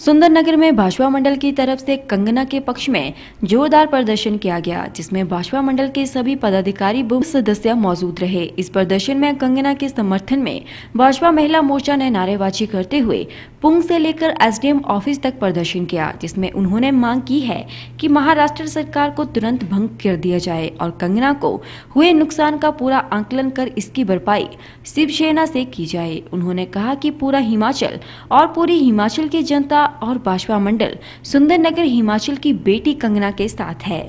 सुंदरनगर में भाजपा मंडल की तरफ़ से कंगना के पक्ष में जोरदार प्रदर्शन किया गया, जिसमें भाजपा मंडल के सभी पदाधिकारी व सदस्य मौजूद रहे। इस प्रदर्शन में कंगना के समर्थन में भाजपा महिला मोर्चा ने नारेबाजी करते हुए पुंग से लेकर एसडीएम ऑफ़िस तक प्रदर्शन किया, जिसमें उन्होंने मांग की है कि महाराष्ट्र सरकार को तुरंत भंग कर दिया जाए और कंगना को हुए नुकसान का पूरा आंकलन कर इसकी भरपाई शिवसेना से की जाए। उन्होंने कहा कि पूरा हिमाचल और पूरी हिमाचल की जनता और भाजपा मंडल सुंदरनगर हिमाचल की बेटी कंगना के साथ है।